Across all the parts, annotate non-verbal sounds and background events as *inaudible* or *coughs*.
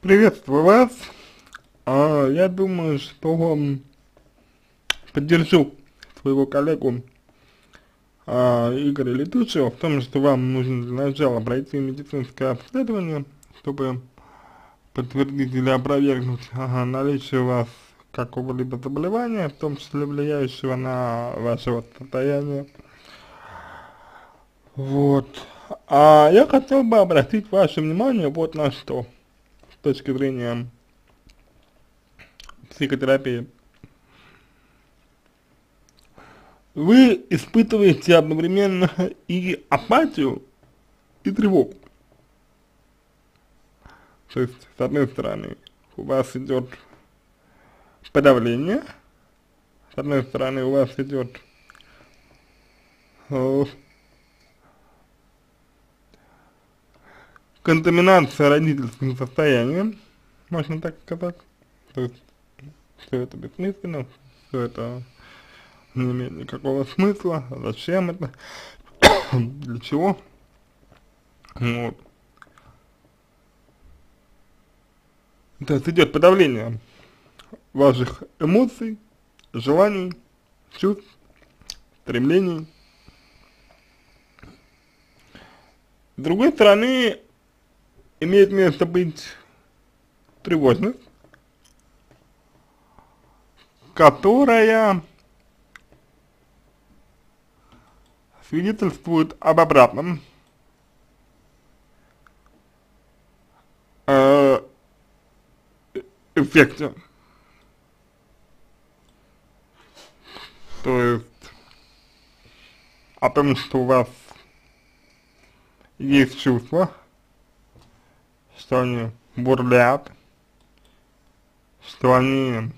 Приветствую вас. А, я думаю, что поддержу своего коллегу а, Игоря Летучего в том, что вам нужно для начала пройти медицинское обследование, чтобы подтвердить или опровергнуть ага, наличие у вас какого-либо заболевания, в том числе влияющего на ваше вот состояние. Вот. А я хотел бы обратить ваше внимание вот на что, точки зрения психотерапии. Вы испытываете одновременно и апатию, и тревогу. То есть, с одной стороны, у вас идет подавление, с одной стороны, у вас идет контаминация родительским состоянием, можно так сказать. То есть, все это бессмысленно, все это не имеет никакого смысла, зачем это, *coughs* для чего. Вот. То есть идет подавление ваших эмоций, желаний, чувств, стремлений. С другой стороны, имеет место быть тревожность, которая свидетельствует об обратном. Э, эффекте. То есть о том, что у вас есть чувства, что они бурлят, что они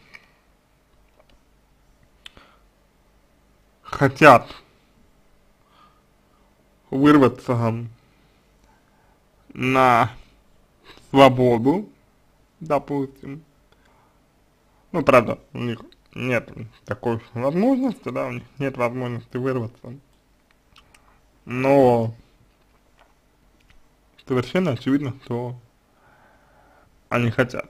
хотят вырваться на свободу, допустим. Ну, правда, у них нет такой возможности, да, у них нет возможности вырваться. Но совершенно очевидно, что они хотят.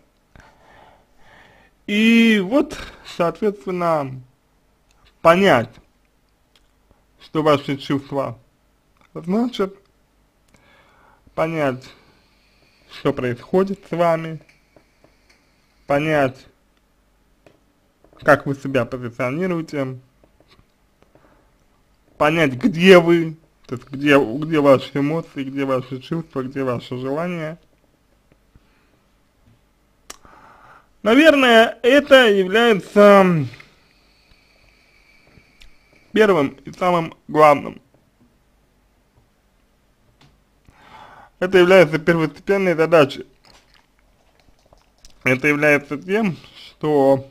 И вот, соответственно, понять, что ваши чувства значит, понять, что происходит с вами, понять, как вы себя позиционируете, понять, где вы, то есть где, где ваши эмоции, где ваши чувства, где ваши желания. Наверное, это является первым и самым главным. Это является первостепенной задачей. Это является тем, что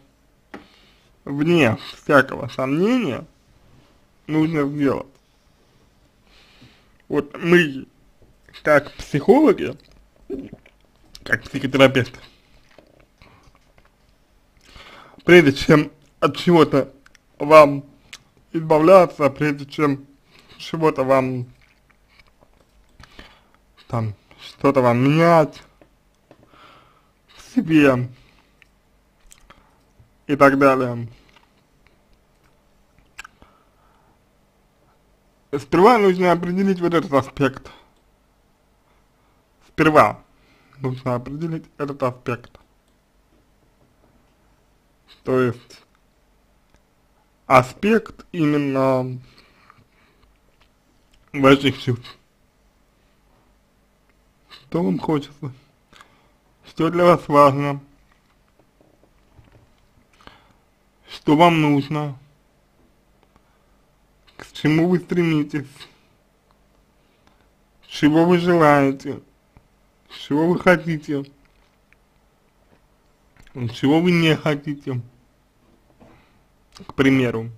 вне всякого сомнения нужно сделать. Вот мы, как психологи, как психотерапевты, прежде чем от чего-то вам избавляться, прежде чем чего-то вам там что-то вам менять в себе и так далее. Сперва нужно определить вот этот аспект. Сперва нужно определить этот аспект. То есть аспект именно ваших чувств. Что вам хочется? Что для вас важно? Что вам нужно? К чему вы стремитесь? Чего вы желаете? Чего вы хотите? Чего вы не хотите? К примеру.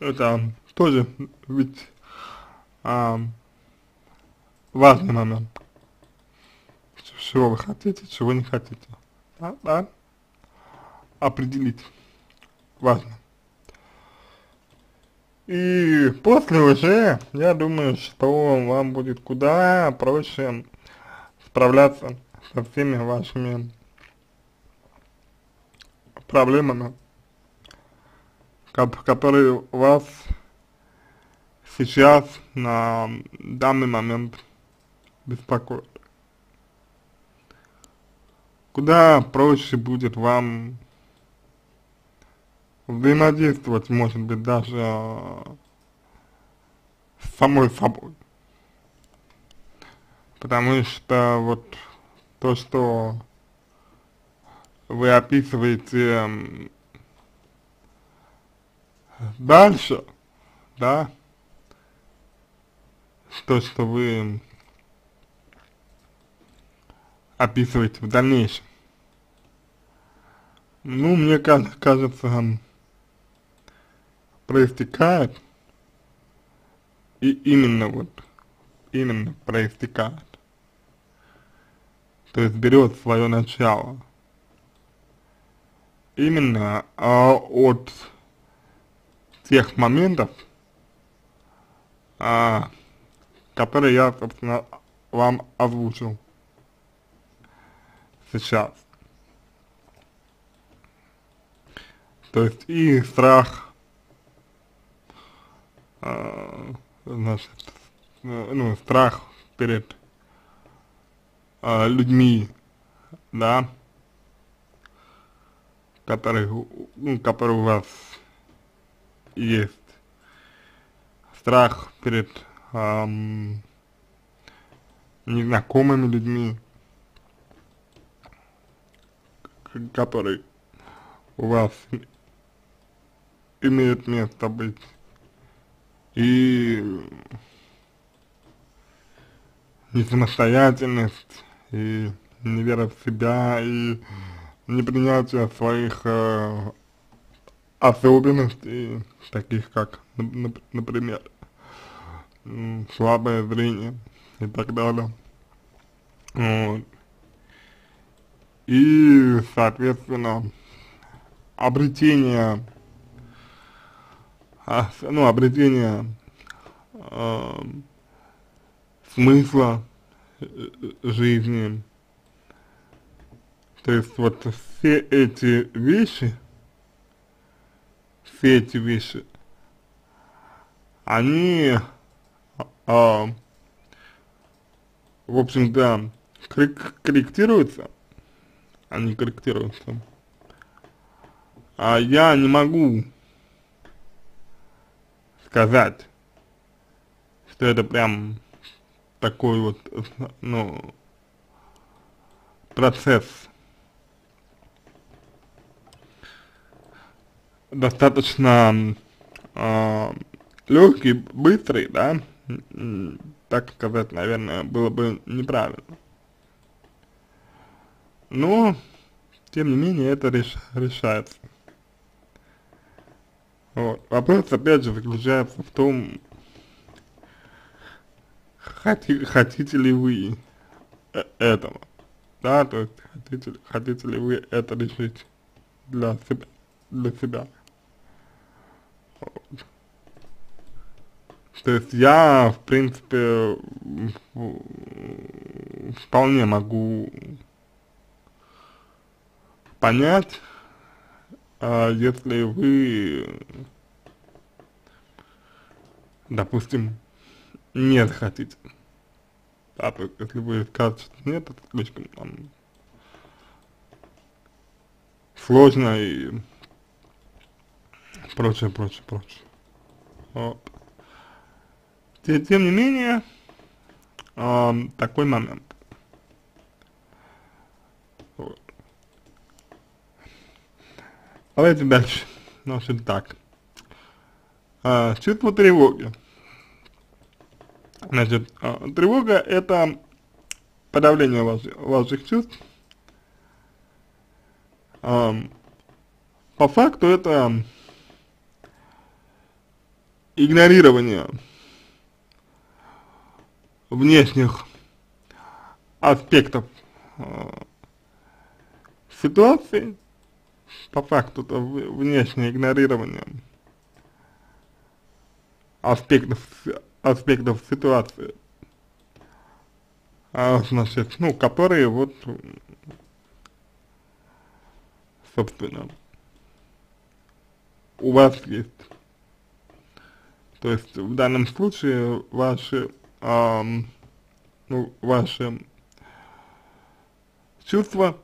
Это тоже ведь а, важный момент. Чего вы хотите, чего не хотите. Да, да. Определить. Важно. И после уже, я думаю, что вам будет куда проще справляться со всеми вашими проблемами, которые вас сейчас на данный момент беспокоят. Куда проще будет вам взаимодействовать, может быть, даже с самой собой. Потому что вот то, что вы описываете дальше, да, то, что вы описываете в дальнейшем. Ну, мне кажется, проистекает, и именно вот, именно проистекает, то есть берет свое начало именно а, от тех моментов, а, которые я, собственно, вам озвучил сейчас. То есть и страх, э, значит, ну, страх перед э, людьми, да, который, ну, который у вас есть. Страх перед эм, незнакомыми людьми, который у вас имеет место быть. И и самостоятельность, и невера в себя, и непринятие своих э, особенностей, таких как, например, слабое зрение и так далее. Вот. И, соответственно, обретение, а, ну, обретение э, смысла жизни. То есть вот все эти вещи, все эти вещи, они, э, в общем-то, корректируются, они корректируются а я не могу сказать, что это прям такой вот, ну, процесс достаточно э, легкий, быстрый, да, так сказать, наверное, было бы неправильно. Но, тем не менее, это реш, решается. Вот. Вопрос, опять же, заключается в том, хоти, хотите ли вы э, этого, да, то есть хотите, хотите ли вы это решить для себя, для себя. Вот. То есть я, в принципе, вполне могу понять, а если вы, допустим, не захотите, да, то если вы скажете, нет, это слишком там сложно и прочее, прочее, прочее. Вот. Тем, тем не менее, э, такой момент. Давайте дальше. Значит так. А, чувство тревоги. Значит, а, тревога это подавление ваш, ваших чувств. А, по факту это игнорирование внешних аспектов э, ситуации, по факту это внешнее игнорирование аспектов, аспектов ситуации. а, значит, ну, которые вот, собственно, у вас есть. То есть в данном случае ваши, а, ну, ваши чувства,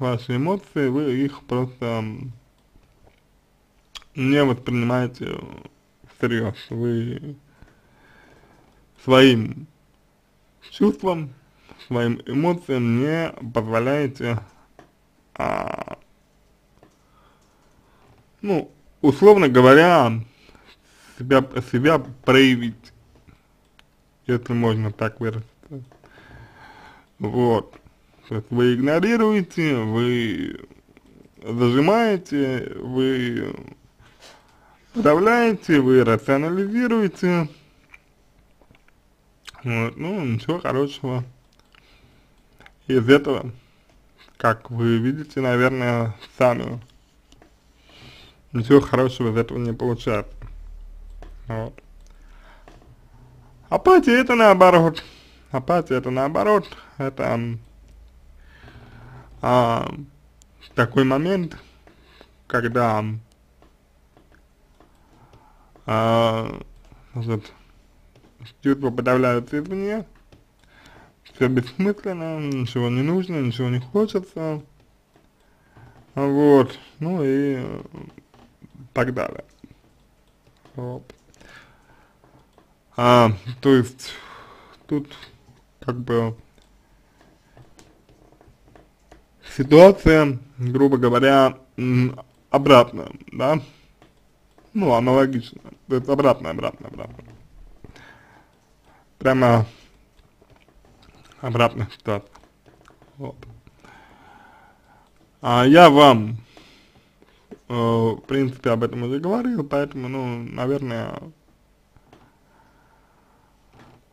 ваши эмоции, вы их просто не воспринимаете всерьез. Вы своим чувствам, своим эмоциям не позволяете, а, ну, условно говоря, себя, себя проявить, если можно так выразиться. Вот. То есть вы игнорируете, вы зажимаете, вы подавляете, вы рационализируете. Вот, ну, ничего хорошего из этого, как вы видите, наверное, сами, ничего хорошего из этого не получается. Вот. Апатия это наоборот. Апатия это наоборот. Это а, такой момент, когда а, значит, чувства подавляются извне, все бессмысленно, ничего не нужно, ничего не хочется, вот, ну и так далее. Вот. А, то есть, тут как бы ситуация, грубо говоря, обратно, да, ну, аналогично, то есть обратно, обратно, обратно. Прямо обратная ситуация. Вот. А я вам, э, в принципе, об этом уже говорил, поэтому, ну, наверное,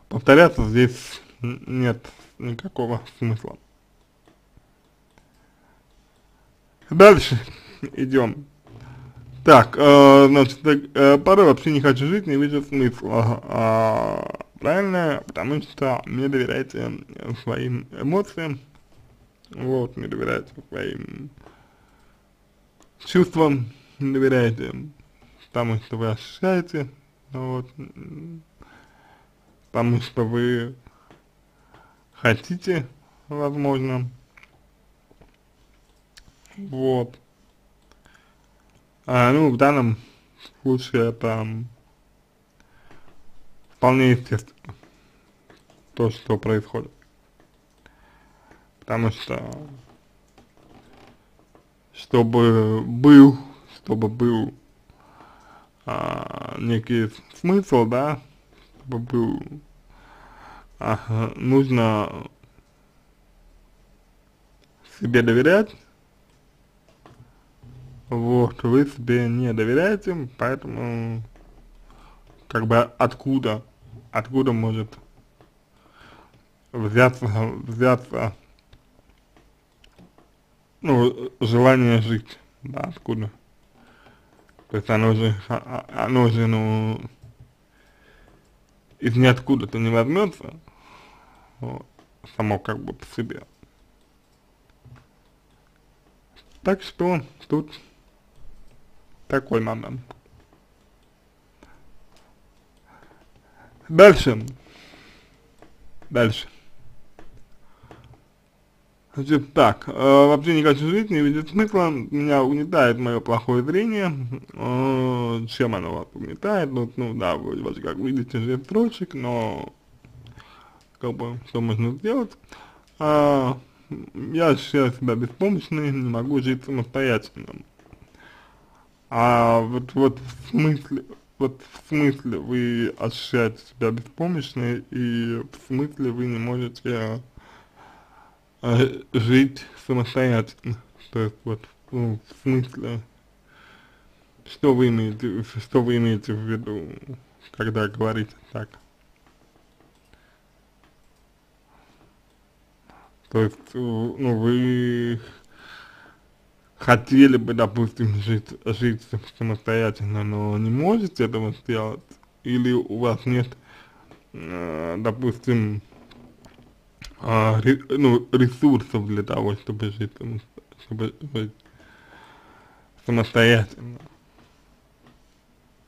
повторяться здесь нет никакого смысла. Дальше идем. Так, э, значит, э, порой вообще не хочу жить, не вижу смысла. Э, правильно? Потому что не доверяете своим эмоциям, вот, не доверяете своим чувствам, не доверяете тому, что вы ощущаете, вот, потому что вы хотите, возможно, вот. А, ну, в данном случае это вполне естественно, то, что происходит. Потому что, чтобы был, чтобы был а, некий смысл, да, чтобы был, а, нужно себе доверять, вот, вы себе не доверяете, поэтому, как бы, откуда, откуда может взяться, взяться, ну, желание жить, да, откуда. То есть оно же, а, а, оно же, ну, из ниоткуда-то не возьмется, вот, само как бы по себе. Так что тут такой момент. Дальше. Дальше. Значит, так, э, вообще хочу жить, не видит смысла, меня угнетает мое плохое зрение, э, чем оно вас угнетает, ну, ну да, вроде как видите же строчек, но, как бы, что можно сделать, а, я ощущаю себя беспомощным, не могу жить самостоятельно, а вот, вот в смысле, вот в смысле вы ощущаете себя беспомощной и в смысле вы не можете э, жить самостоятельно. То есть вот ну, в смысле, что вы имеете, что вы имеете в виду, когда говорите так? То есть, ну, вы хотели бы, допустим, жить, жить самостоятельно, но не можете этого сделать, или у вас нет, э, допустим, ре, ну, ресурсов для того, чтобы жить, чтобы жить самостоятельно.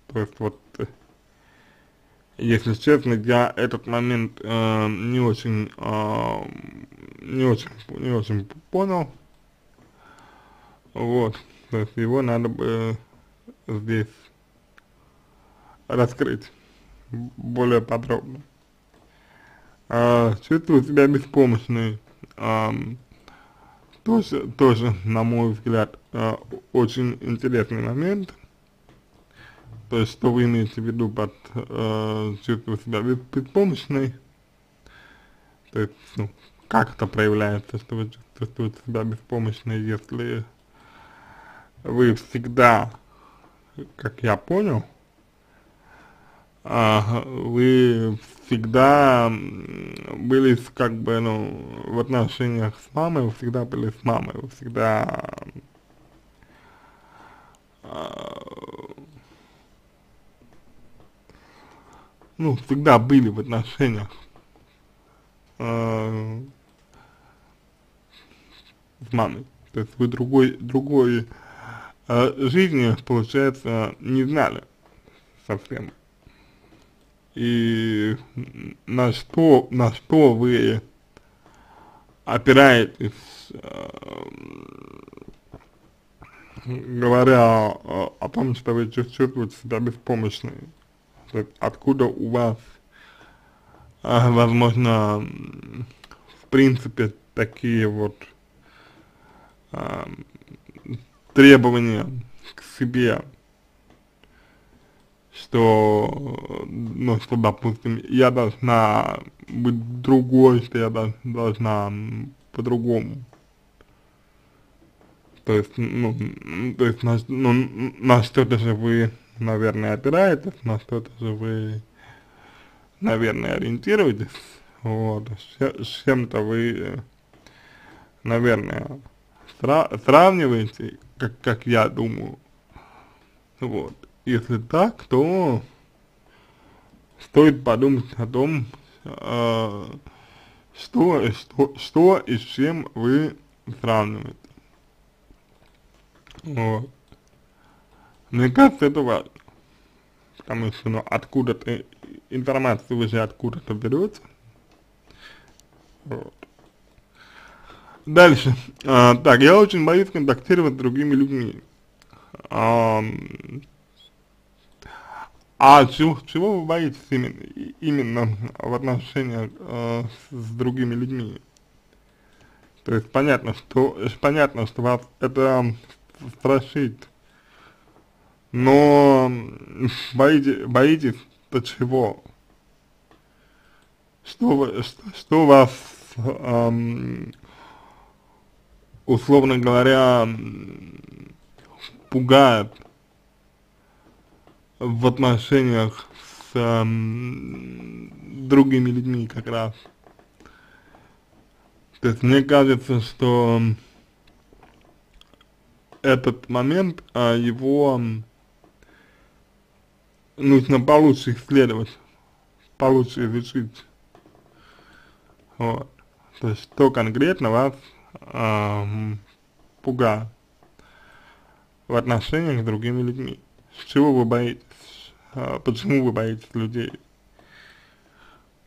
То есть вот, если честно, я этот момент э, не очень, э, не очень, не очень понял. Вот, то есть его надо бы здесь раскрыть более подробно. А, чувствую себя беспомощной, а, тоже, тоже, на мой взгляд, а, очень интересный момент. То есть, что вы имеете в виду под а, чувствую себя беспомощной? То есть, ну, как это проявляется, что вы чувствуете себя беспомощной, если вы всегда, как я понял, а, вы всегда были как бы, ну, в отношениях с мамой, вы всегда были с мамой, вы всегда а, ну, всегда были в отношениях э, с мамой. То есть вы другой, другой э, жизни, получается, не знали совсем. И на что, на что вы опираетесь, э, говоря о том, что вы чувствуете себя беспомощной, откуда у вас, э, возможно, в принципе, такие вот э, требования к себе, что, ну, что, допустим, я должна быть другой, что я должна по-другому. То есть, ну, то есть, на, ну, на что-то же вы, наверное, опираетесь, на что-то же вы, наверное, ориентируетесь, вот, с чем-то вы, наверное, сра сравниваете, как, как я думаю, вот. Если так, то стоит подумать о том, э, что, что, что и с чем вы сравниваете. Вот. Мне кажется, это важно. Потому что, ну, откуда-то, информацию вы же откуда-то берете. Вот. Дальше. А, так, я очень боюсь контактировать с другими людьми. А, а чего, чего вы боитесь именно, именно в отношениях э, с другими людьми? То есть понятно, что понятно, что вас это страшит, но боитесь, боитесь до чего? Что, что, что вас, эм, условно говоря, пугает в отношениях с эм, другими людьми как раз. То есть мне кажется, что этот момент, а, его нужно получше исследовать, получше изучить. Вот. То есть, что конкретно вас э, пугает в отношениях с другими людьми. Чего вы боитесь? А, почему вы боитесь людей?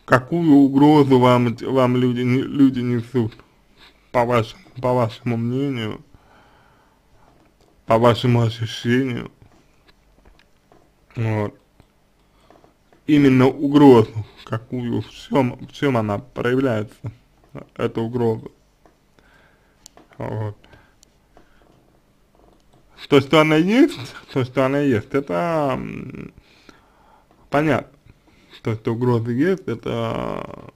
Какую угрозу вам, вам люди, люди несут, по вашему, по вашему мнению, по вашему ощущению? Вот. Именно угрозу, какую, в чем, в чем она проявляется, эта угроза. Вот то, что она есть, то, что она есть, это понятно. То, что угрозы есть, это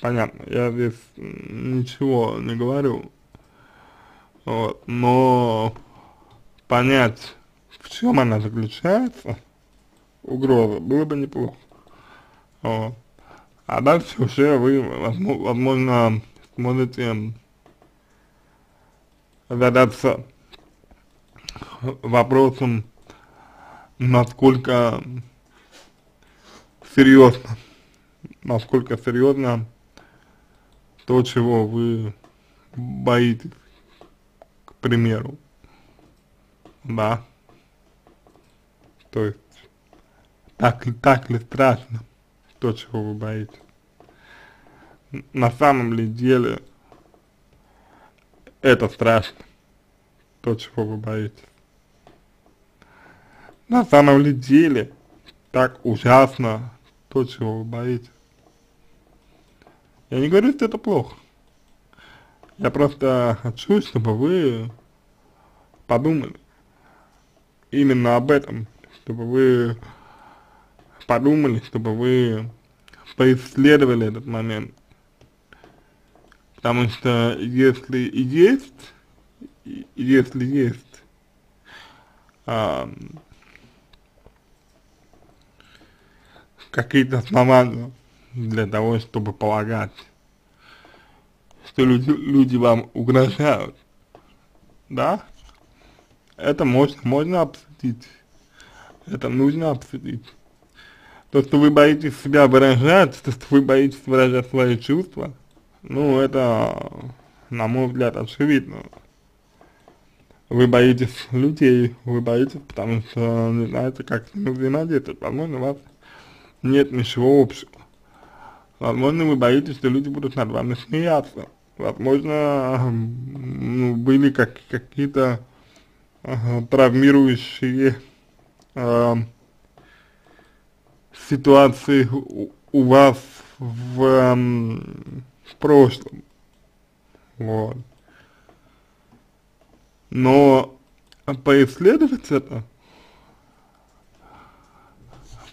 понятно. Я здесь ничего не говорю. Вот, но понять, в чем она заключается, угроза, было бы неплохо. Вот. А дальше уже вы, возможно, сможете задаться вопросом, насколько серьезно, насколько серьезно то, чего вы боитесь, к примеру, да, то есть, так, так ли страшно, то, чего вы боитесь. На самом ли деле это страшно, то, чего вы боитесь. На самом ли деле так ужасно то, чего вы боитесь. Я не говорю, что это плохо. Я просто хочу, чтобы вы подумали именно об этом, чтобы вы подумали, чтобы вы поисследовали этот момент. Потому что если есть, если есть а, какие-то основания для того, чтобы полагать, что люди, люди вам угрожают, да, это можно, можно обсудить, это нужно обсудить. То, что вы боитесь себя выражать, то, что вы боитесь выражать свои чувства, ну, это, на мой взгляд, очевидно. Вы боитесь людей, вы боитесь, потому что не знаете, как с ними взаимодействовать. Возможно, у вас нет ничего общего. Возможно, вы боитесь, что люди будут над вами смеяться. Возможно, ну, были как, какие-то uh, травмирующие uh, ситуации у, у вас в, um, в прошлом. Вот. Но поисследовать это,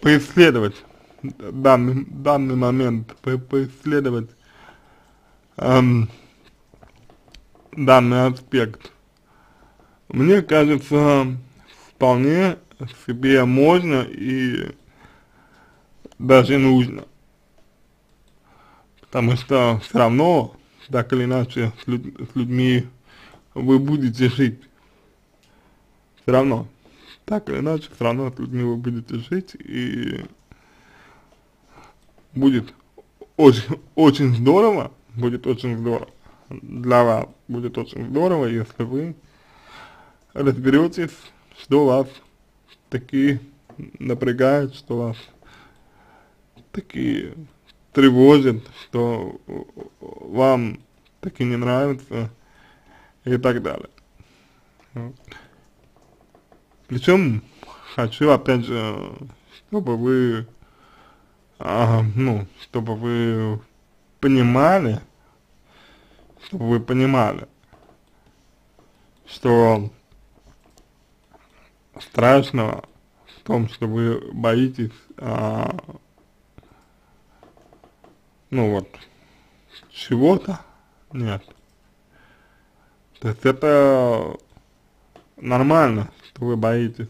поисследовать данный, данный момент, по поисследовать эм, данный аспект. Мне кажется, вполне себе можно и даже нужно. Потому что все равно, так или иначе, с, люд с людьми вы будете жить. Все равно. Так или иначе, все равно с людьми вы будете жить и будет очень, очень здорово, будет очень здорово, для вас будет очень здорово, если вы разберетесь, что вас такие напрягает, что вас такие тревожит, что вам таки не нравится и так далее. Причем хочу опять же, чтобы вы а, ну, чтобы вы понимали, чтобы вы понимали, что страшного в том, что вы боитесь, а, ну вот, чего-то, нет. То есть это нормально, что вы боитесь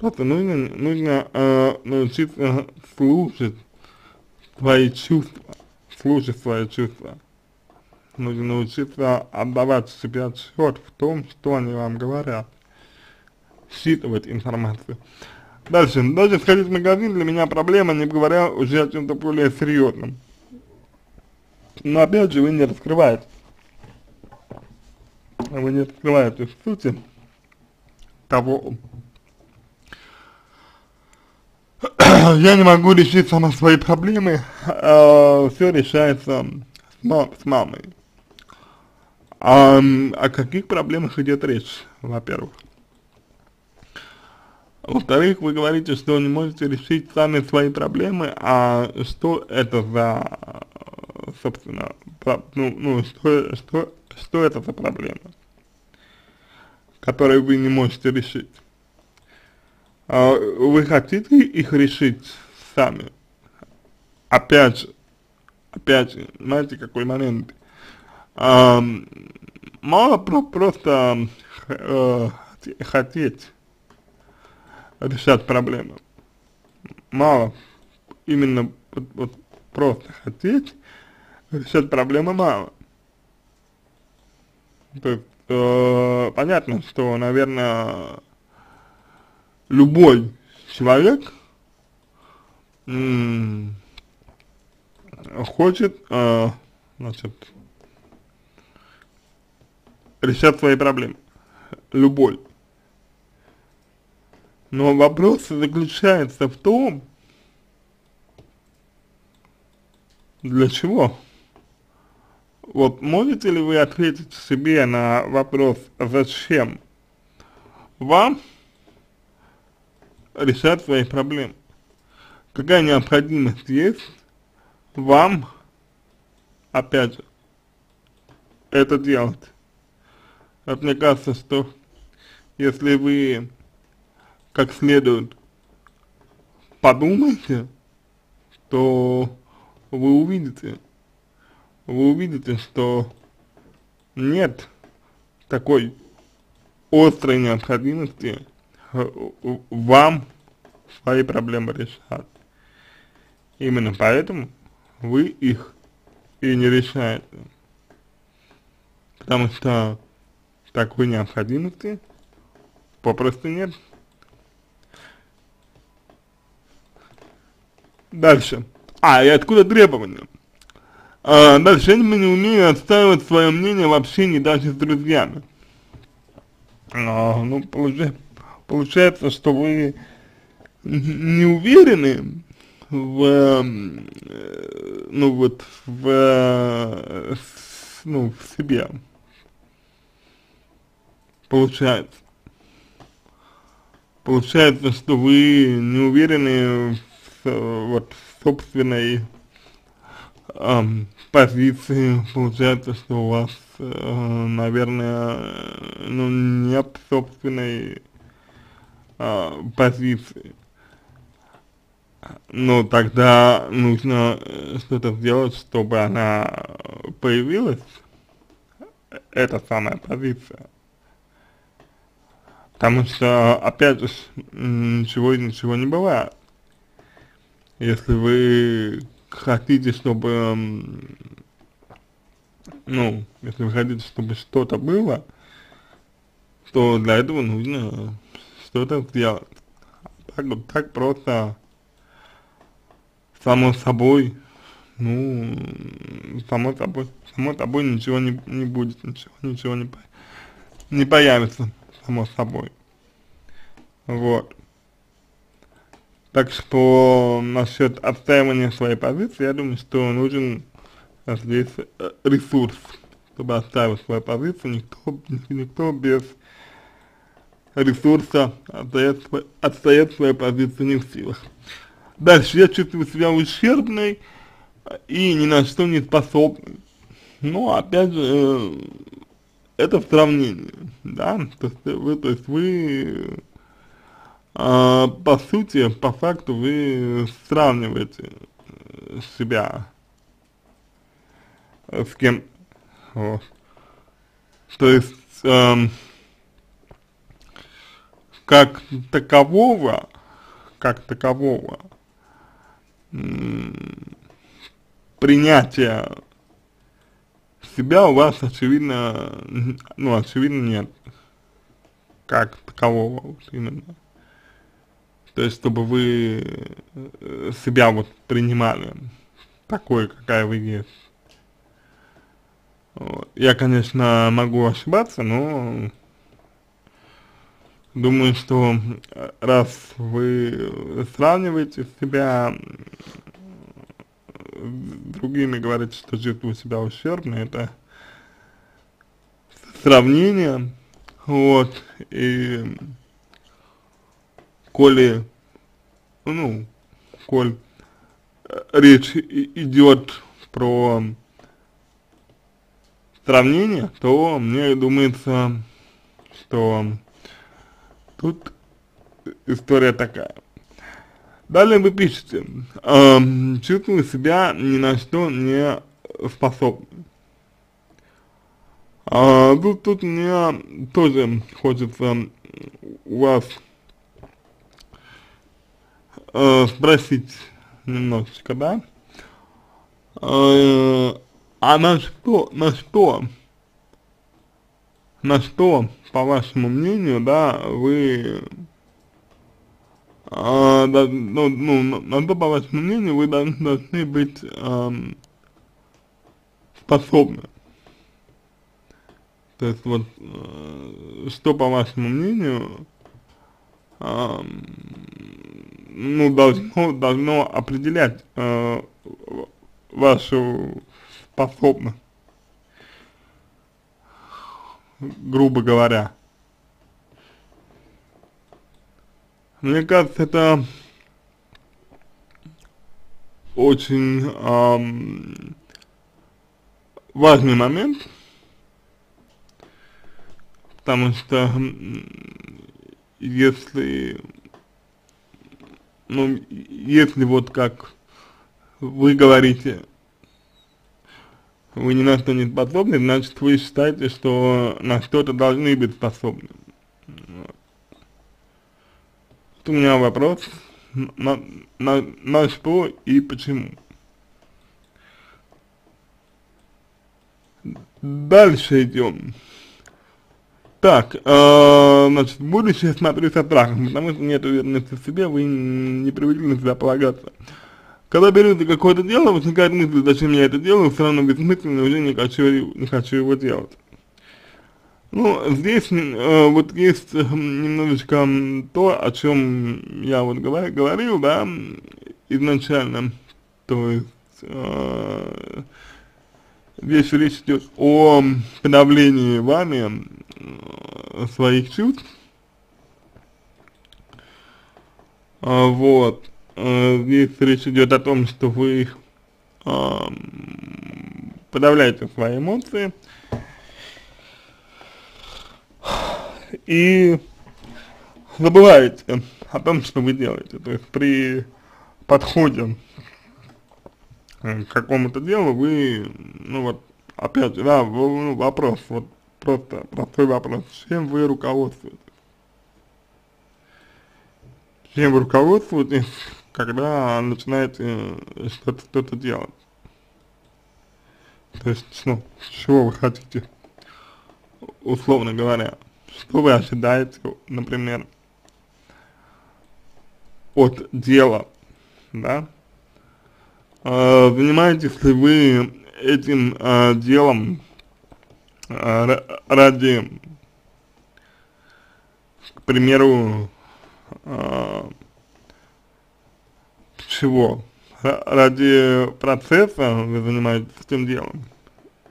Просто нужно, нужно э, научиться слушать свои чувства, слушать свои чувства. Нужно научиться отдавать себе отчет в том, что они вам говорят, считывать информацию. Дальше. Даже сходить в магазин для меня проблема, не говоря уже о чем-то более серьезном. Но опять же вы не раскрываете. Вы не раскрываете сути того, *coughs* я не могу решить сама свои проблемы, а, все решается с мамой. А, о каких проблемах идет речь, во-первых? Во-вторых, вы говорите, что не можете решить сами свои проблемы, а что это за, собственно, про, ну, ну что, что, что это за проблема, которые вы не можете решить? А, вы хотите их решить сами? Опять же, опять же, знаете, какой момент? Мало про просто э, хотеть решать проблемы. Мало. Именно вот, вот просто хотеть решать проблемы мало. То есть, э, понятно, что, наверное, любой человек хочет, э, значит, решать свои проблемы, любой. Но вопрос заключается в том, для чего? Вот можете ли вы ответить себе на вопрос, зачем вам решать свои проблемы? Какая необходимость есть вам, опять же, это делать? Вот мне кажется, что если вы как следует подумаете, то вы увидите, вы увидите, что нет такой острой необходимости э, вам свои проблемы решать. Именно поэтому вы их и не решаете. Потому что такой необходимости попросту нет. Дальше. А, и откуда требования? А, мы не умеем отстаивать свое мнение в общении даже с друзьями. А, ну, получается, получается, что вы не уверены в, ну вот, в, ну, в себе. Получается. Получается, что вы не уверены в, вот, в собственной эм, позиции. Получается, что у вас, э, наверное, ну, нет собственной э, позиции. Ну, тогда нужно э, что-то сделать, чтобы она появилась, эта самая позиция. Потому что, опять же, ничего и ничего не бывает. Если вы хотите, чтобы, ну, если вы хотите, чтобы что-то было, то для этого нужно что-то сделать. Так вот, так просто, само собой, ну, само собой, само собой ничего не, не будет, ничего, ничего не, не появится само собой. Вот. Так что насчет отстаивания своей позиции, я думаю, что нужен здесь э, ресурс, чтобы отстаивать свою позицию. Никто, никто без ресурса отстоять, свою позицию не в силах. Дальше я чувствую себя ущербной и ни на что не способной. Но опять же, э, это в сравнении, да, то есть вы, то есть вы, а, по сути, по факту вы сравниваете э, себя с кем, вот. то есть, эм, как такового, как такового, принятия себя у вас очевидно, ну, очевидно нет, как такового именно. То есть, чтобы вы э, себя вот принимали такой, какая вы есть. Я, конечно, могу ошибаться, но думаю, что раз вы сравниваете себя другими говорить, что чувствую себя ущербно, это сравнение, вот, и коли, ну, коль речь идет про сравнение, то мне думается, что тут история такая. Далее вы пишете, эм, чувствую себя ни на что не способным. А, тут, тут мне тоже хочется у вас э, спросить немножечко, да? Э, а на что, на что, на что, по вашему мнению, да, вы да, ну, ну, на то, по вашему мнению, вы должны, быть а, способны. То есть вот, э, что по вашему мнению, э, ну, должно, должно определять э, вашу способность, грубо говоря. Мне кажется, это очень эм, важный момент, потому что если, ну, если вот как вы говорите, вы ни на что не способны, значит вы считаете, что на что-то должны быть способны. Вот. у меня вопрос, на, на, на что и почему. Дальше идем. Так, э, значит, будущее смотрю со страхом, потому что нет уверенности в себе, вы не привыкли на себя полагаться. Когда берете какое-то дело, возникает мысль, зачем я это делаю, все равно бессмысленно, уже не хочу, не хочу его делать. Ну, здесь э, вот есть немножечко то, о чем я вот говор, говорил, да, изначально, то есть, э, здесь речь идет о подавлении вами э, своих чувств, а, вот, э, здесь речь идет о том, что вы э, подавляете свои эмоции, и забываете о том, что вы делаете. То есть при подходе к какому-то делу вы, ну вот, опять да, вопрос, вот просто простой вопрос, чем вы руководствуетесь? Чем вы руководствуетесь, когда начинаете что-то что, -то, делать? То есть, ну, чего вы хотите, условно говоря? Что вы ожидаете, например, от дела, да? Э, занимаетесь ли вы этим э, делом ради, к примеру, чего? Ради процесса вы занимаетесь этим делом?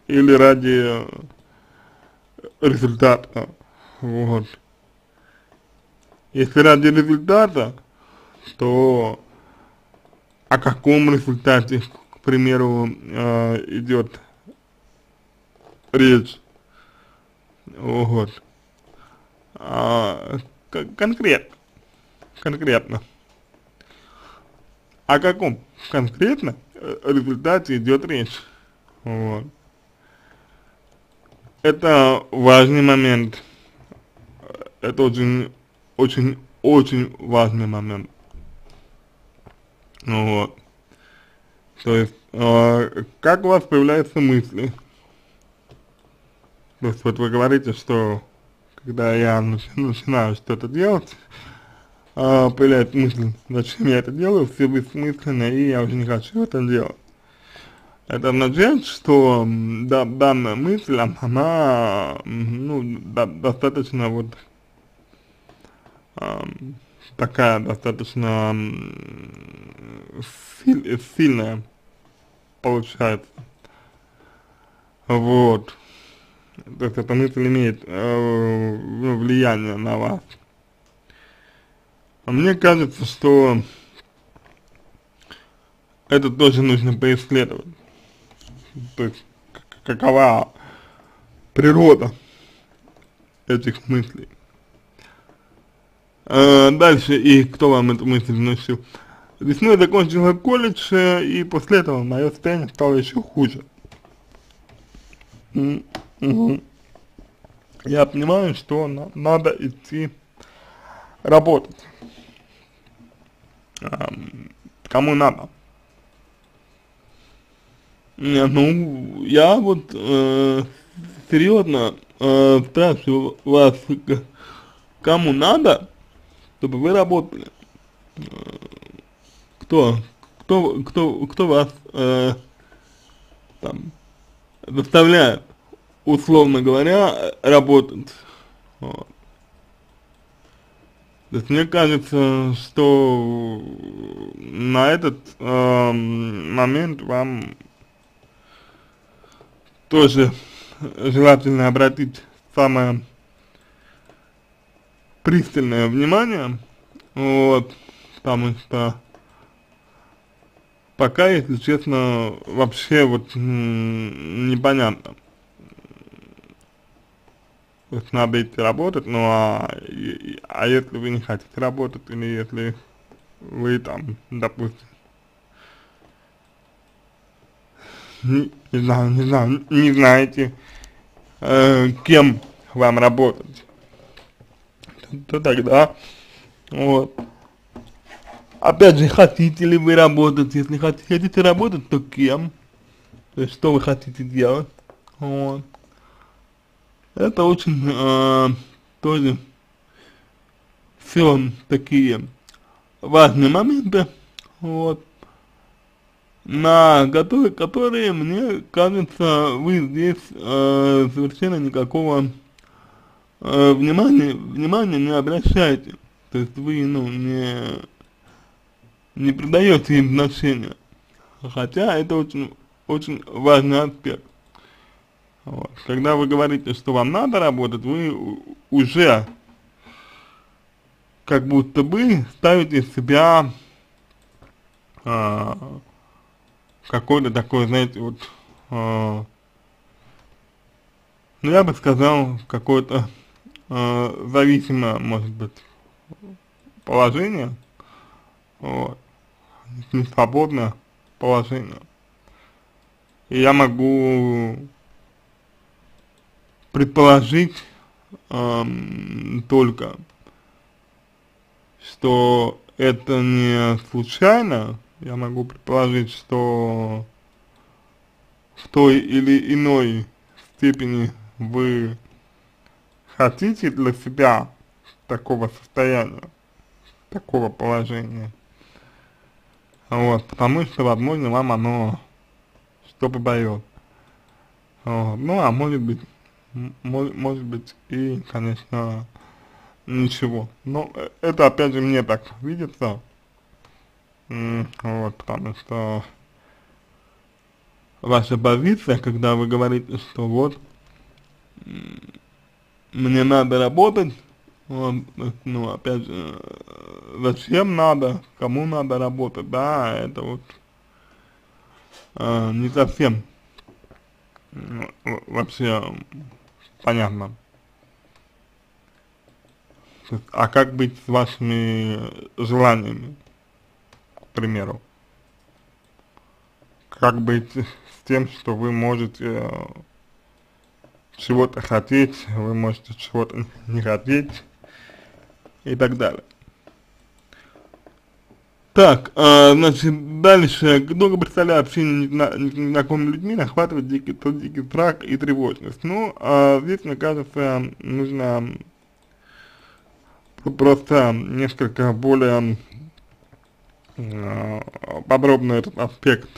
Или ради результата? Вот. Если ради результата, то о каком результате, к примеру, э, идет речь? Вот. А, конкретно. Конкретно. О каком конкретно результате идет речь? Вот. Это важный момент это очень, очень, очень важный момент. Вот. То есть, э, как у вас появляются мысли? То есть, вот вы говорите, что когда я начинаю что-то делать, э, появляется мысль, зачем я это делаю, все бессмысленно, и я уже не хочу это делать. Это означает, что да, данная мысль, она, ну, да, достаточно вот такая достаточно силь, сильная получается. Вот. То есть эта мысль имеет э, ну, влияние на вас. А мне кажется, что это тоже нужно поисследовать. То есть, какова природа этих мыслей. Э, дальше, и кто вам эту мысль внушил? Весной закончила колледж, э, и после этого мое состояние стало еще хуже. -hmm. Я понимаю, что на надо идти работать. Um, кому надо. Не, ну, я вот э, серьезно э, спрашиваю вас, кому надо, чтобы вы работали. кто, кто, кто, кто вас э, там заставляет, условно говоря, работать. Вот. То есть мне кажется, что на этот э, момент вам тоже желательно обратить самое пристальное внимание, вот, потому что пока, если честно, вообще вот непонятно. Надо идти работать, ну а, а если вы не хотите работать, или если вы там, допустим, не, не знаю, не знаю, не знаете, э, кем вам работать, то, то тогда, вот, опять же, хотите ли вы работать, если хотите работать, то кем, то есть что вы хотите делать, вот, это очень, э, тоже, все такие важные моменты, вот, на которые, которые, мне кажется, вы здесь э, совершенно никакого э, внимания, внимания не обращаете. То есть вы, ну, не, не придаете им значения. Хотя это очень, очень важный аспект. Вот. Когда вы говорите, что вам надо работать, вы уже как будто бы ставите себя а, какой-то такой, знаете, вот, э, ну я бы сказал, какое-то э, зависимое, может быть, положение, вот, не свободное положение. И я могу предположить э, только, что это не случайно, я могу предположить, что в той или иной степени вы хотите для себя такого состояния, такого положения. Вот, потому что, возможно, вам оно что-то дает. Вот, ну, а может быть, может, быть и, конечно, ничего. Но э, это, опять же, мне так видится вот, потому что ваша позиция, когда вы говорите, что вот, мне надо работать, вот, ну, опять же, зачем надо, кому надо работать, да, это вот э, не совсем вообще понятно. А как быть с вашими желаниями? примеру. Как быть с тем, что вы можете э, чего-то хотеть, вы можете чего-то не хотеть и так далее. Так, э, значит, дальше, долго представляя общение незнакомыми людьми, охватывает дикий, тот дикий страх и тревожность. Ну, э, здесь, мне кажется, нужно просто несколько более Э, подробно этот аспект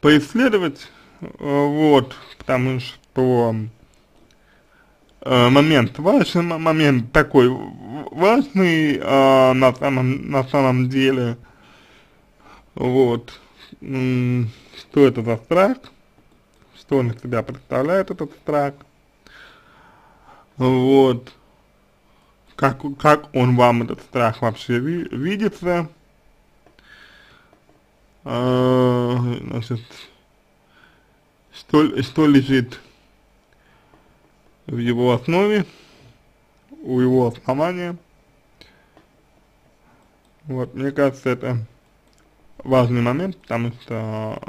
поисследовать, э, вот, потому что э, момент важный, момент такой важный э, на самом на самом деле, вот, что это за страх, что он из себя представляет этот страх, вот, как, как он вам этот страх вообще ви, видится, а, значит, что, что лежит в его основе, у его основания. Вот, мне кажется, это важный момент, потому что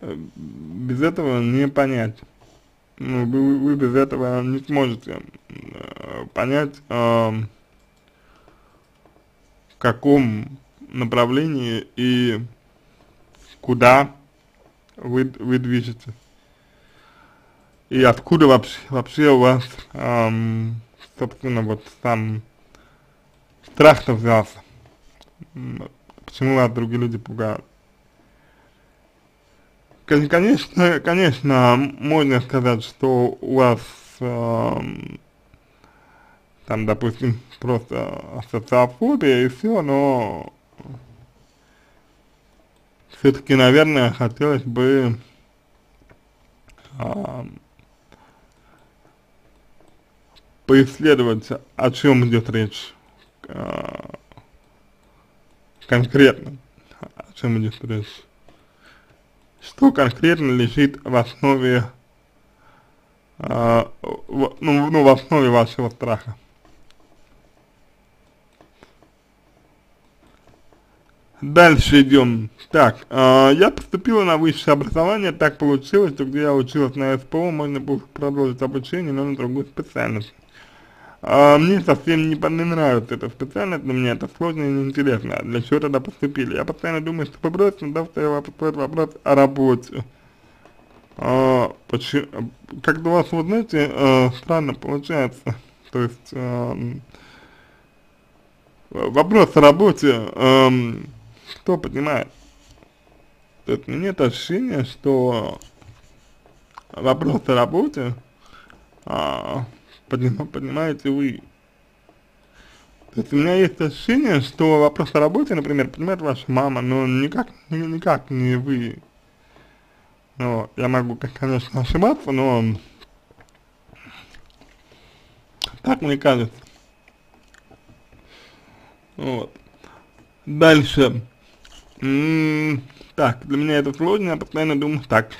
без этого не понять ну, вы, вы без этого не сможете э, понять, э, в каком направлении и куда вы, вы движетесь. и откуда вообще, вообще у вас, эм, собственно, вот сам страх-то взялся, почему вас другие люди пугают. Конечно, конечно, можно сказать, что у вас э, там, допустим, просто социофобия и все, но все-таки, наверное, хотелось бы э, поисследовать, о чем идет речь э, конкретно, о чем идет речь, что конкретно лежит в основе, э, в, ну, ну, в основе вашего страха. Дальше идем. Так, э, я поступила на высшее образование, так получилось, что где я училась на СПО, можно было продолжить обучение, но на другую специальность. А, мне совсем не, не нравится эта специальность, для меня это сложно и неинтересно. А для чего тогда поступили? Я постоянно думаю, что бросить, но да, стоял вопрос, о работе. А, почему, как-то у вас, вот знаете, э, странно получается, то есть, э, вопрос о работе, э, кто понимает? То есть, нет ощущения, что вопрос о работе, а, поднимаете вы. То есть у меня есть ощущение, что вопрос о работе, например, понимает ваша мама, но никак, никак не вы. Но я могу, конечно, ошибаться, но так мне кажется. Вот. Дальше. Так, для меня это сложно, я постоянно думаю, так,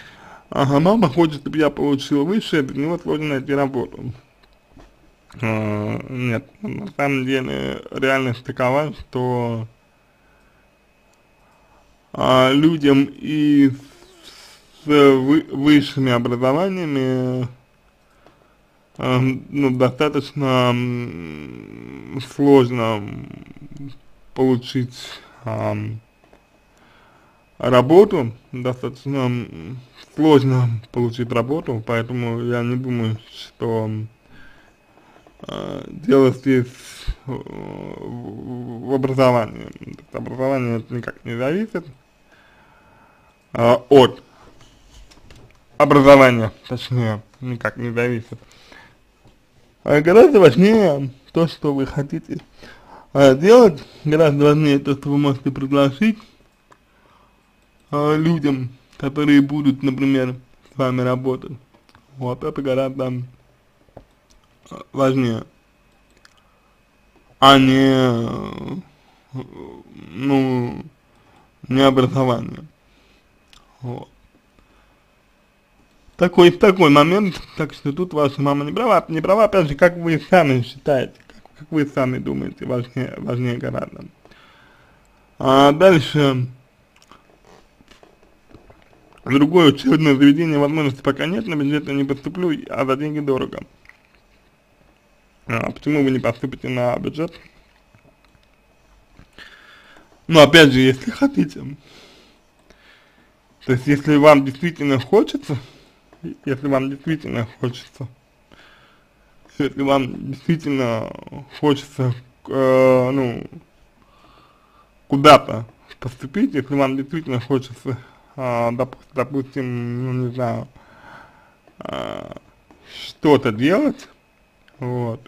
ага, мама хочет, чтобы я получил высшее, для него сложно найти работу. Uh, нет, на самом деле реальность такова, что uh, людям и с вы, высшими образованиями uh, ну, достаточно сложно получить работу, достаточно сложно получить работу, поэтому я не думаю, что э, дело здесь э, в образовании. Образование это никак не зависит э, от образования, точнее, никак не зависит. А гораздо важнее то, что вы хотите э, делать, гораздо важнее то, что вы можете предложить э, людям, которые будут, например, с вами работать. Вот это гораздо важнее, а не, ну, не образование. Вот. Такой, такой момент, так что тут ваша мама не права, не права, опять же, как вы сами считаете, как, как вы сами думаете, важнее, важнее гораздо. А дальше, другое учебное заведение возможности пока нет, на бюджет я не поступлю, а за деньги дорого а, почему вы не поступите на бюджет? Ну, опять же, если хотите. То есть, если вам действительно хочется, если вам действительно хочется, если вам действительно хочется, э, ну, куда-то поступить, если вам действительно хочется, доп, допустим, ну, не знаю, э, что-то делать, вот,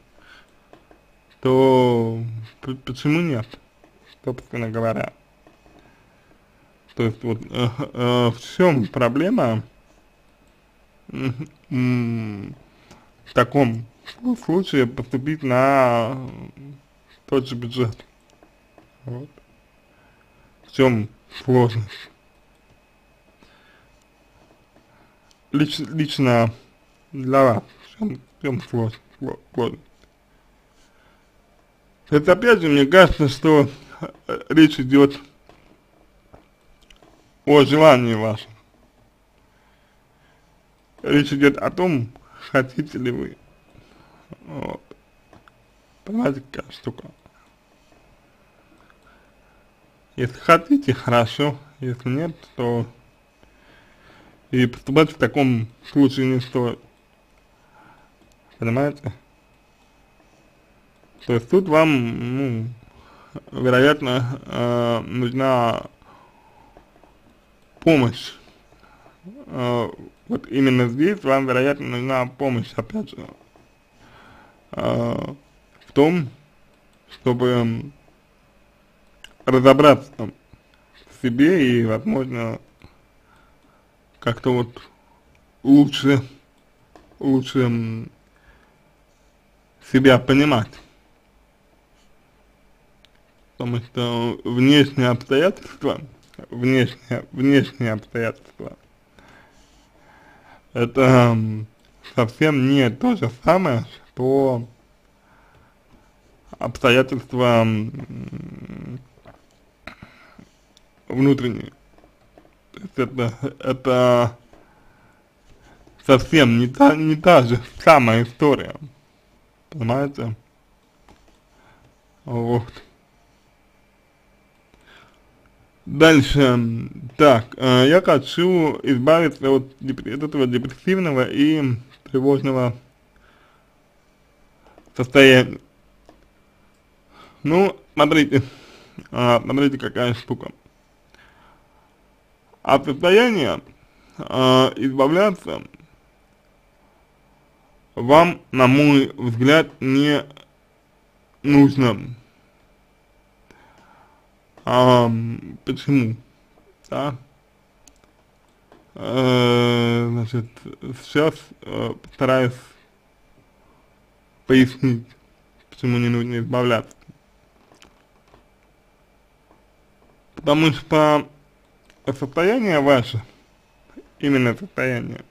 то почему нет, собственно говоря. То есть вот э, э, в чем проблема в таком случае поступить на тот же бюджет. Вот. В чем сложность? Лич, лично для вас, чем, чем сложность? Это опять же, мне кажется, что э, речь идет о желании вашем. Речь идет о том, хотите ли вы. Вот. Понимаете, какая штука. Если хотите, хорошо. Если нет, то и поступать в таком случае не стоит. понимаете? То есть тут вам, ну, вероятно, э, нужна помощь. Э, вот именно здесь вам, вероятно, нужна помощь, опять же, э, в том, чтобы разобраться в себе и, возможно, как-то вот лучше, лучше себя понимать. Потому что внешние обстоятельства, внешние, внешние обстоятельства, это совсем не то же самое, что обстоятельства внутренние. Это, это совсем не та, не та же самая история. Понимаете? Вот. Дальше, так, э, я хочу избавиться от, от этого депрессивного и тревожного состояния. Ну, смотрите, э, смотрите, какая штука. От состояния э, избавляться вам, на мой взгляд, не нужно. А, почему? Да? Э, значит, сейчас э, постараюсь пояснить, почему не нужно избавляться. Потому что состояние ваше, именно состояние,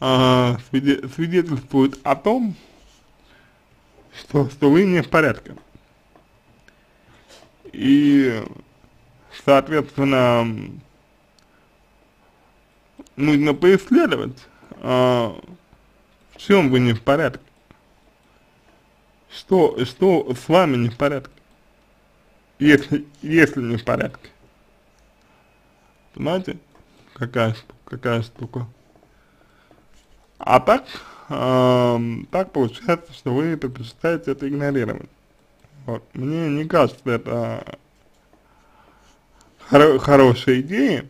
э, свидетельствует о том, что, что вы не в порядке. И, соответственно, нужно поисследовать, э, в чем вы не в порядке. Что, что с вами не в порядке, если, если не в порядке. Понимаете, какая, какая штука. А так, э, так получается, что вы предпочитаете это игнорировать. Вот. Мне не кажется это хоро хорошей идеей,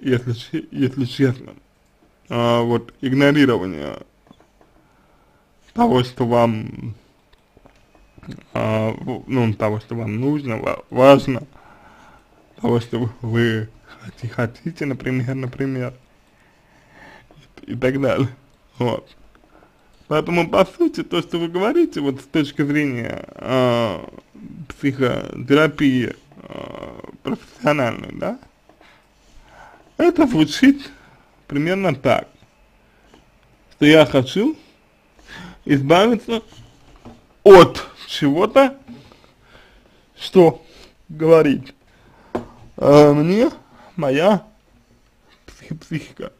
если, если честно. А, вот игнорирование того, что вам, а, ну, того, что вам нужно, важно, того, что вы хотите, например, например, и так далее. Вот. Поэтому, по сути, то, что вы говорите, вот с точки зрения э, психотерапии э, профессиональной, да, это звучит примерно так, что я хочу избавиться от чего-то, что говорит э, мне моя психика.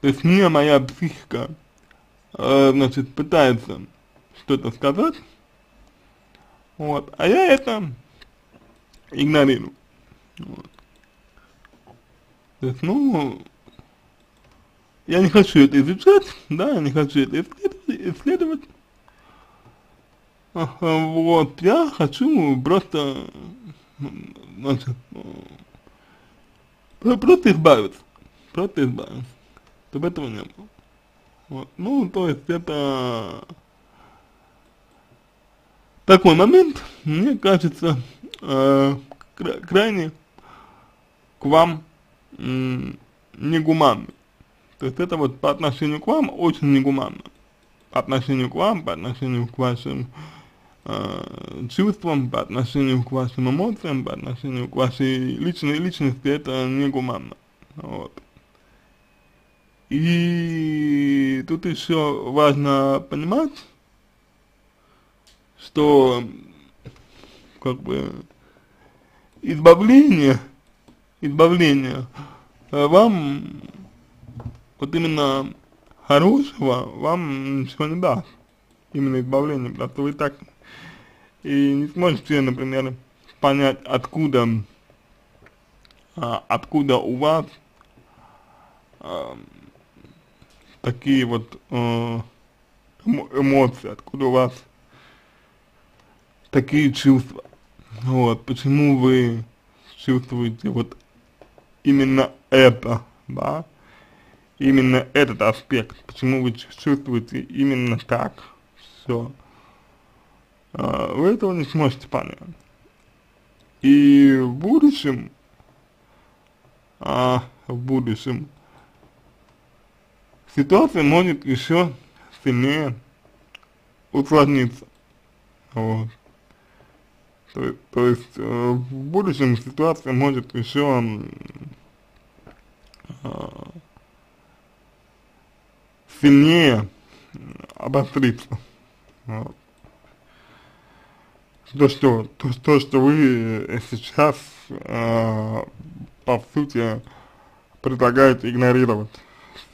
То есть мне моя психика, э, значит, пытается что-то сказать, вот, а я это игнорирую. Вот. То есть, ну, я не хочу это изучать, да, я не хочу это исследовать, исследовать. Вот, я хочу просто, просто избавиться, просто избавиться чтобы этого не было. Вот. Ну, то есть это такой момент, мне кажется, э, крайне к вам э, негуманный. То есть это вот по отношению к вам очень негуманно. По отношению к вам, по отношению к вашим э, чувствам, по отношению к вашим эмоциям, по отношению к вашей личной личности, это негуманно. Вот. И тут еще важно понимать, что как бы избавление, избавление э, вам вот именно хорошего вам ничего не даст. Именно избавление, потому что вы так и не сможете, например, понять, откуда, а, откуда у вас а, такие вот э, эмоции, откуда у вас такие чувства, вот, почему вы чувствуете вот именно это, да, именно этот аспект, почему вы чувствуете именно так, все, а, вы этого не сможете понять. И в будущем, а, в будущем, ситуация может еще сильнее усложниться, вот. То, то есть э, в будущем ситуация может еще э, сильнее обостриться. Вот. То, что, то, то, что вы сейчас, э, по сути, предлагаете игнорировать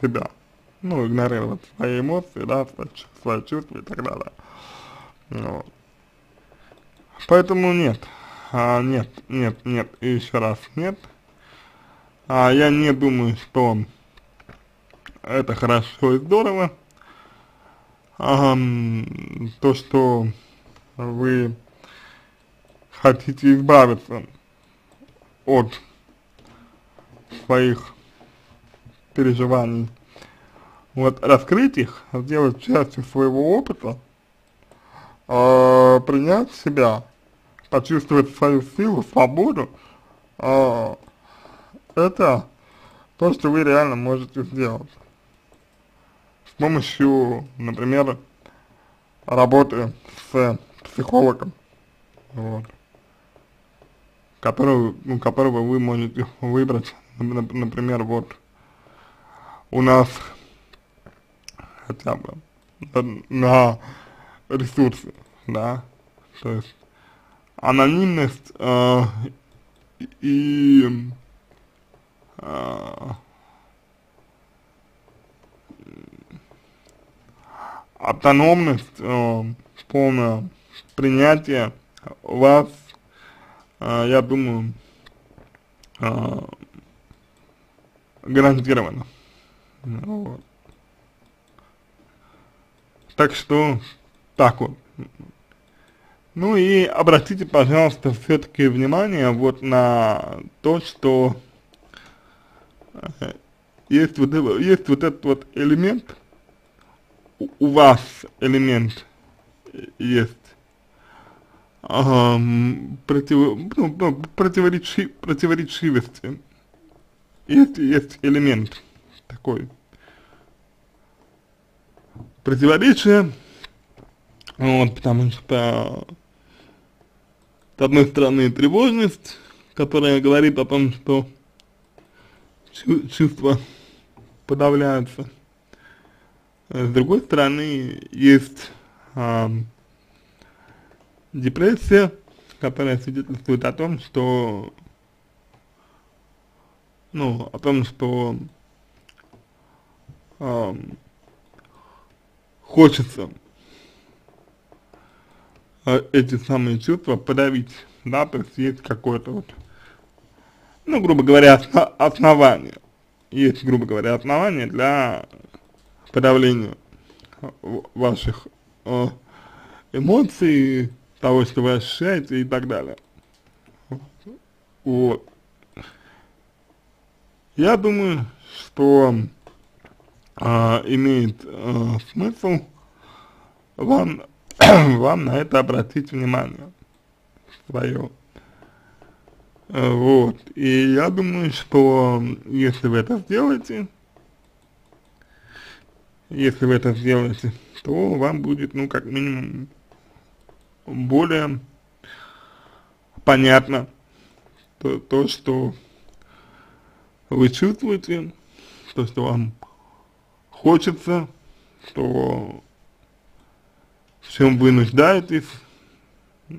себя. Ну, игнорировать свои эмоции, да, свои, свои чувства и так далее. Вот. Поэтому нет, а, нет, нет, нет, и еще раз нет. А, я не думаю, что это хорошо и здорово. А, то, что вы хотите избавиться от своих переживаний, вот раскрыть их, сделать частью своего опыта, э, принять себя, почувствовать свою силу, свободу, э, это то, что вы реально можете сделать. С помощью, например, работы с психологом, вот, которого, ну, которого вы можете выбрать, например, вот, у нас хотя бы на ресурсы, да, то есть анонимность э, и э, автономность, э, полное принятие вас, я думаю, э, гарантировано. Вот. Так что так вот. Ну и обратите, пожалуйста, все-таки внимание вот на то, что э, есть вот, есть вот этот вот элемент, у вас элемент есть против, ну, ну, противоречи, противоречивости. Есть, есть элемент такой. Противоречия, вот, потому что с одной стороны тревожность, которая говорит о том, что чувства подавляются, с другой стороны есть э, депрессия, которая свидетельствует о том, что ну, о том, что э, хочется э, эти самые чувства подавить, да, то есть есть какое-то вот, ну, грубо говоря, основ основание, есть, грубо говоря, основание для подавления ваших э, эмоций, того, что вы ощущаете и так далее. Вот. Я думаю, что а, имеет а, смысл вам, *coughs* вам на это обратить внимание свое. А, вот, и я думаю, что если вы это сделаете, если вы это сделаете, то вам будет, ну, как минимум, более понятно то, то что вы чувствуете, то, что вам хочется, что в чем вы нуждаетесь,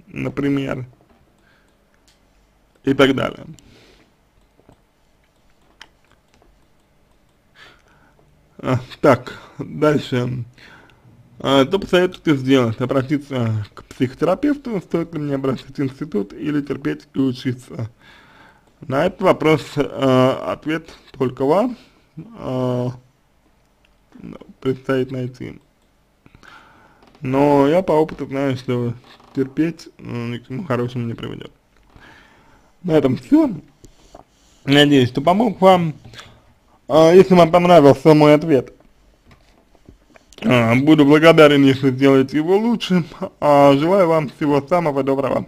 например, и так далее. А, так, дальше. А, что посоветуете сделать? Обратиться к психотерапевту, стоит ли мне бросить институт или терпеть и учиться? На этот вопрос а, ответ только вам. А, предстоит найти. Но я по опыту знаю, что терпеть ни к чему хорошему не приведет. На этом все. Надеюсь, что помог вам. А, если вам понравился мой ответ, а, буду благодарен, если сделаете его лучше. А, желаю вам всего самого доброго.